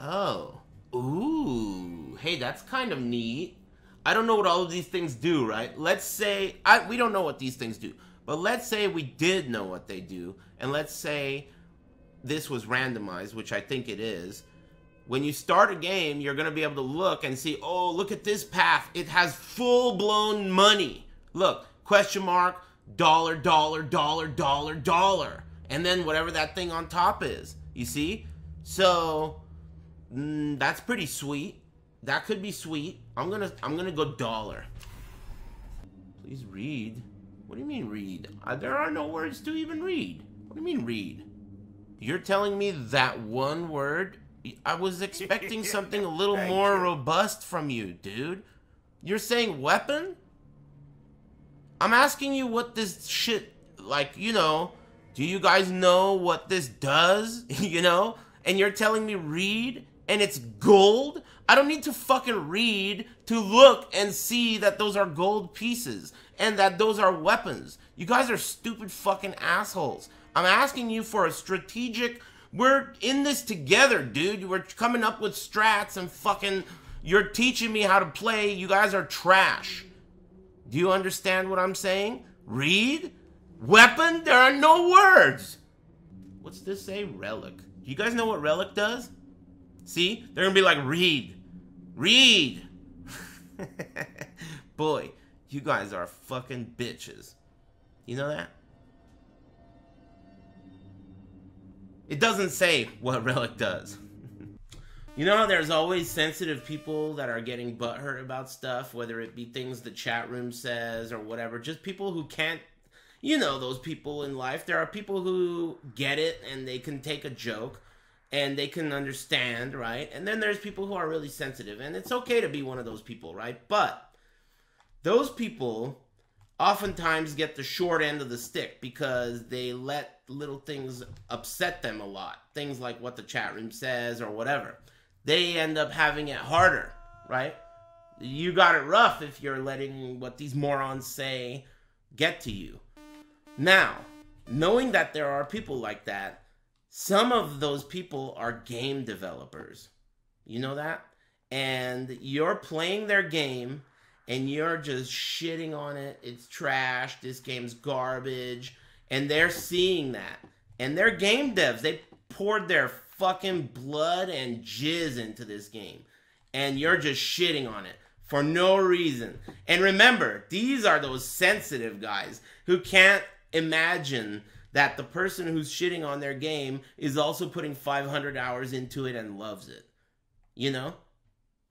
Oh. Ooh. Hey, that's kind of neat. I don't know what all of these things do, right? Let's say I we don't know what these things do. But let's say we did know what they do, and let's say this was randomized, which I think it is. When you start a game, you're going to be able to look and see, "Oh, look at this path. It has full-blown money." Look, question mark, dollar, dollar, dollar, dollar, dollar. And then whatever that thing on top is. You see? So, mm, that's pretty sweet. That could be sweet. I'm gonna I'm gonna go dollar. Please read. What do you mean read? Uh, there are no words to even read. What do you mean read? You're telling me that one word? I was expecting something a little more robust from you, dude. You're saying weapon? I'm asking you what this shit, like, you know, do you guys know what this does? you know? And you're telling me read and it's gold? I don't need to fucking read to look and see that those are gold pieces and that those are weapons. You guys are stupid fucking assholes. I'm asking you for a strategic. We're in this together, dude. We're coming up with strats and fucking. You're teaching me how to play. You guys are trash. Do you understand what I'm saying? Read? Weapon? There are no words. What's this say? Relic. Do you guys know what relic does? See? They're gonna be like, read. Read. Boy, you guys are fucking bitches. You know that? It doesn't say what relic does. You know, there's always sensitive people that are getting butthurt about stuff, whether it be things the chat room says or whatever. Just people who can't, you know, those people in life. There are people who get it and they can take a joke and they can understand, right? And then there's people who are really sensitive, and it's okay to be one of those people, right? But those people oftentimes get the short end of the stick because they let little things upset them a lot. Things like what the chat room says or whatever they end up having it harder, right? You got it rough if you're letting what these morons say get to you. Now, knowing that there are people like that, some of those people are game developers. You know that? And you're playing their game and you're just shitting on it. It's trash. This game's garbage. And they're seeing that. And they're game devs. They poured their fucking blood and jizz into this game. And you're just shitting on it for no reason. And remember, these are those sensitive guys who can't imagine that the person who's shitting on their game is also putting 500 hours into it and loves it. You know?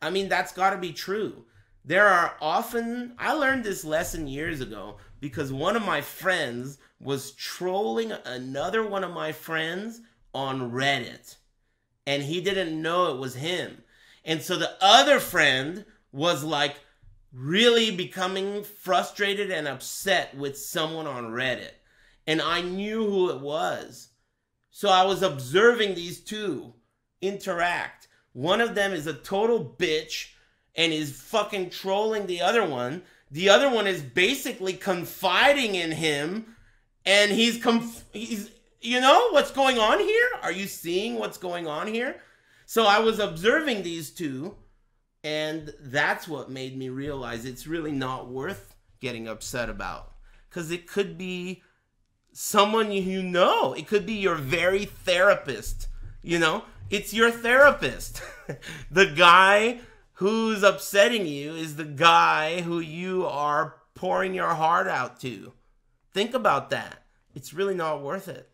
I mean, that's got to be true. There are often, I learned this lesson years ago because one of my friends was trolling another one of my friends on Reddit and he didn't know it was him. And so the other friend was like really becoming frustrated and upset with someone on Reddit. And I knew who it was. So I was observing these two interact. One of them is a total bitch and is fucking trolling the other one. The other one is basically confiding in him and he's conf- he's you know what's going on here? Are you seeing what's going on here? So I was observing these two, and that's what made me realize it's really not worth getting upset about. Because it could be someone you know, it could be your very therapist. You know, it's your therapist. the guy who's upsetting you is the guy who you are pouring your heart out to. Think about that. It's really not worth it.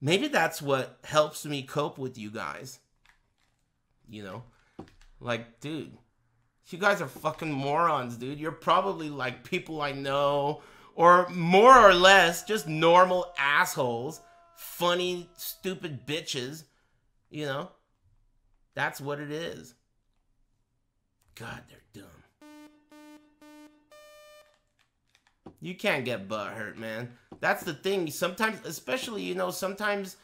Maybe that's what helps me cope with you guys. You know? Like, dude, you guys are fucking morons, dude. You're probably like people I know, or more or less just normal assholes, funny, stupid bitches. You know? That's what it is. God, they're dumb. You can't get butt hurt, man. That's the thing. Sometimes, especially, you know, sometimes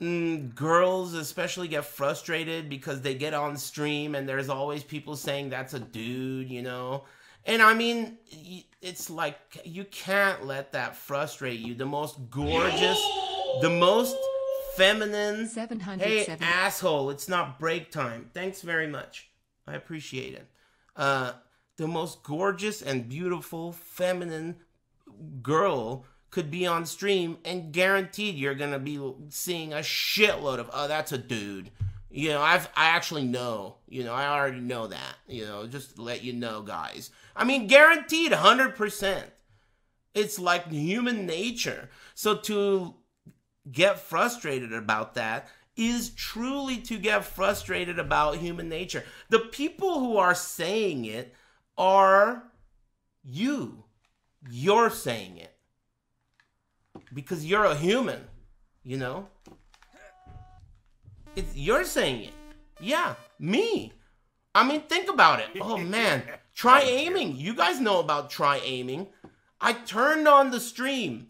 mm, girls especially get frustrated because they get on stream and there's always people saying that's a dude, you know. And I mean, it's like you can't let that frustrate you. The most gorgeous, the most feminine. 770. Hey, asshole, it's not break time. Thanks very much. I appreciate it. Uh, the most gorgeous and beautiful feminine girl could be on stream, and guaranteed you're gonna be seeing a shitload of, oh, that's a dude. You know, I've I actually know. You know, I already know that. You know, just let you know, guys. I mean, guaranteed, hundred percent. It's like human nature. So to get frustrated about that is truly to get frustrated about human nature. The people who are saying it are you. You're saying it. Because you're a human, you know? It's you're saying it. Yeah, me. I mean, think about it. Oh man, try aiming. You guys know about try aiming. I turned on the stream.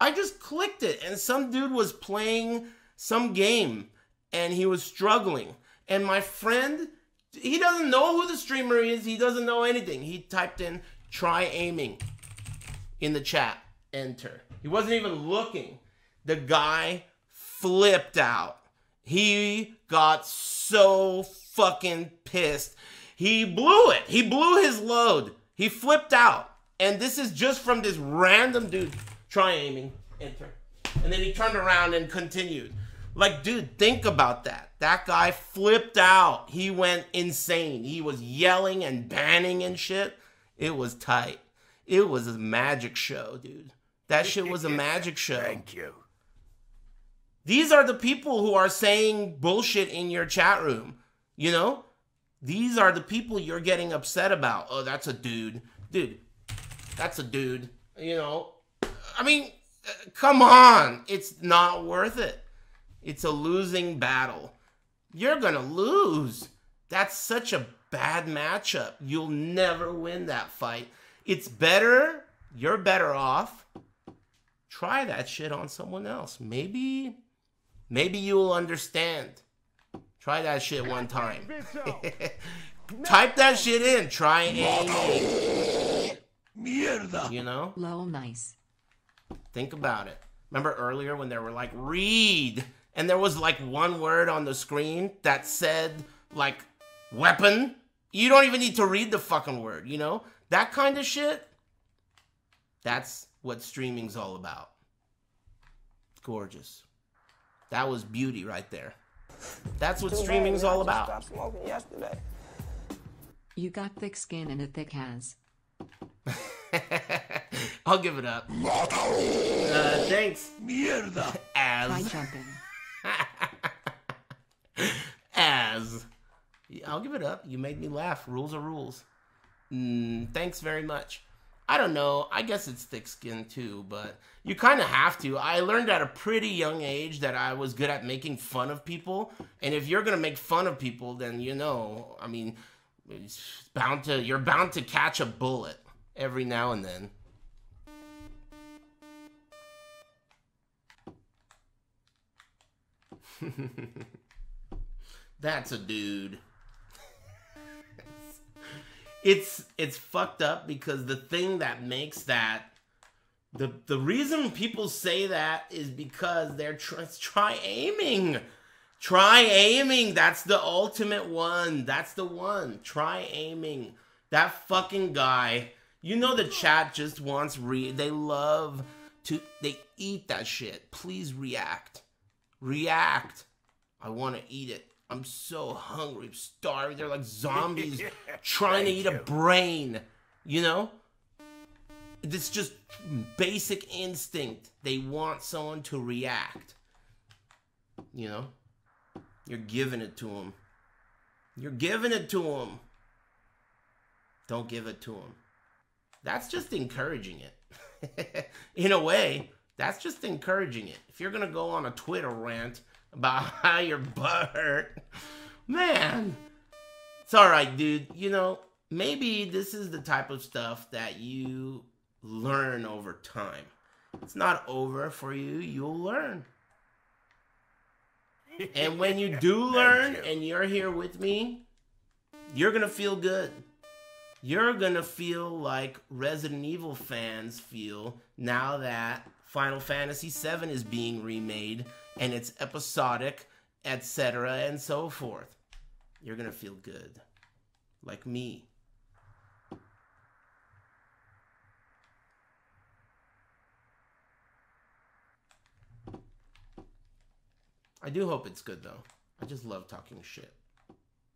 I just clicked it, and some dude was playing some game, and he was struggling. And my friend, he doesn't know who the streamer is. He doesn't know anything. He typed in try aiming in the chat. Enter. He wasn't even looking. The guy flipped out. He got so fucking pissed. He blew it. He blew his load. He flipped out. And this is just from this random dude. Try aiming. Enter. And then he turned around and continued. Like, dude, think about that. That guy flipped out. He went insane. He was yelling and banning and shit. It was tight. It was a magic show, dude. That shit was a magic show. Thank you. These are the people who are saying bullshit in your chat room. You know? These are the people you're getting upset about. Oh, that's a dude. Dude, that's a dude. You know? I mean, come on. It's not worth it. It's a losing battle. You're going to lose. That's such a bad matchup. You'll never win that fight. It's better. You're better off. Try that shit on someone else. Maybe Maybe you'll understand. Try that shit one time. Type that shit in. Try aiming. Mierda. You know? Low nice. Think about it. Remember earlier when they were like, read, and there was like one word on the screen that said, like, weapon? You don't even need to read the fucking word, you know? That kind of shit. That's what streaming's all about. Gorgeous. That was beauty right there. That's what streaming's all about. Stopped smoking yesterday. You got thick skin and a thick ass. I'll give it up. Uh, thanks. Mierda. Try As. jumping. As. I'll give it up. You made me laugh. Rules are rules. Mm, thanks very much. I don't know. I guess it's thick skin too, but you kind of have to. I learned at a pretty young age that I was good at making fun of people. And if you're going to make fun of people, then you know, I mean, it's bound to you're bound to catch a bullet every now and then. That's a dude. It's it's fucked up because the thing that makes that the the reason people say that is because they're try, try aiming. Try aiming. That's the ultimate one. That's the one. Try aiming. That fucking guy. You know the chat just wants re they love to they eat that shit. Please react. React. I want to eat it. I'm so hungry. I'm starving. They're like zombies trying to eat a brain. You know? It's just basic instinct. They want someone to react. You know? You're giving it to them. You're giving it to them. Don't give it to them. That's just encouraging it. In a way, that's just encouraging it. If you're going to go on a Twitter rant about how your butt hurt, man, it's all right, dude. You know, maybe this is the type of stuff that you learn over time. It's not over for you, you'll learn. And when you do learn and you're here with me, you're going to feel good. You're going to feel like Resident Evil fans feel now that Final Fantasy VII is being remade. And it's episodic, etc., and so forth. You're gonna feel good. Like me. I do hope it's good though. I just love talking shit.